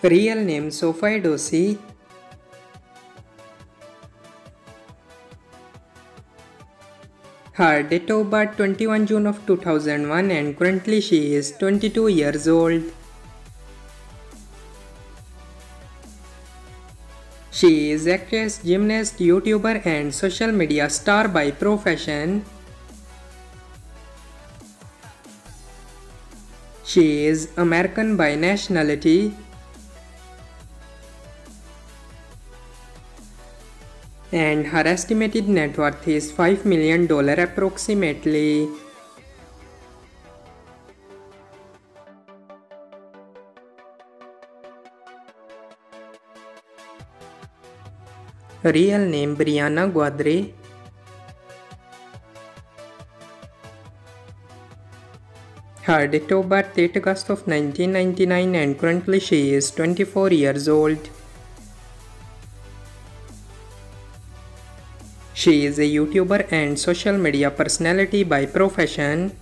Real name Sofie Dossi. Her date of birth 21 June of 2001 and currently she is 22 years old. She is actress, gymnast, YouTuber and social media star by profession. She is American by nationality. And her estimated net worth is $5 million approximately. Real name Brianna Guidry Her date of birth 8 August of 1999 and currently she is 24 years old. She is a YouTuber and social media personality by profession.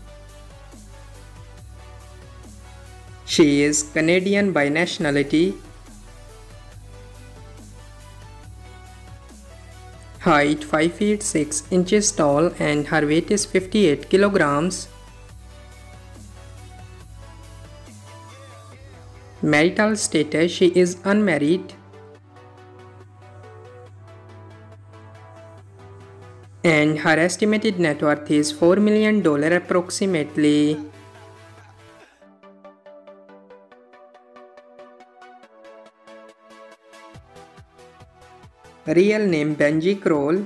She is Canadian by nationality. Height 5 feet 6 inches tall and her weight is 58 kilograms. Marital status she is unmarried. And her estimated net worth is $4 million approximately. Real name Benji Krol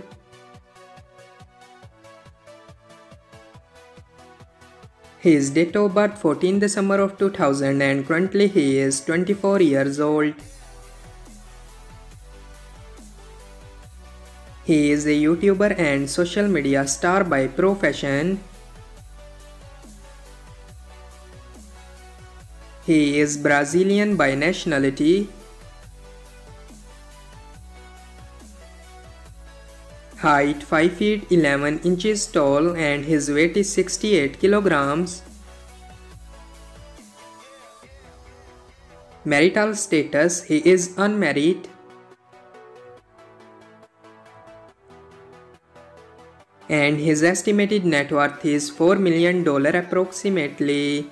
His date of birth 14 December of 2000 and currently he is 24 years old. He is a YouTuber and social media star by profession. He is Brazilian by nationality. Height 5 feet 11 inches tall and his weight is 68 kilograms. Marital status He is unmarried. And his estimated net worth is $4 million approximately.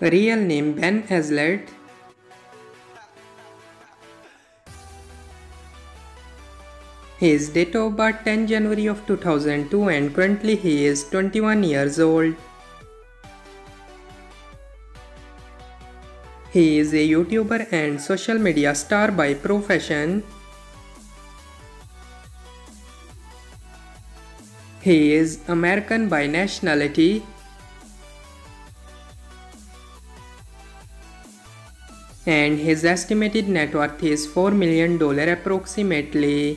Real name Ben Hazlett His date of birth 10 January of 2002 and currently he is 21 years old. He is a YouTuber and social media star by profession. He is American by nationality. And his estimated net worth is $4 million approximately.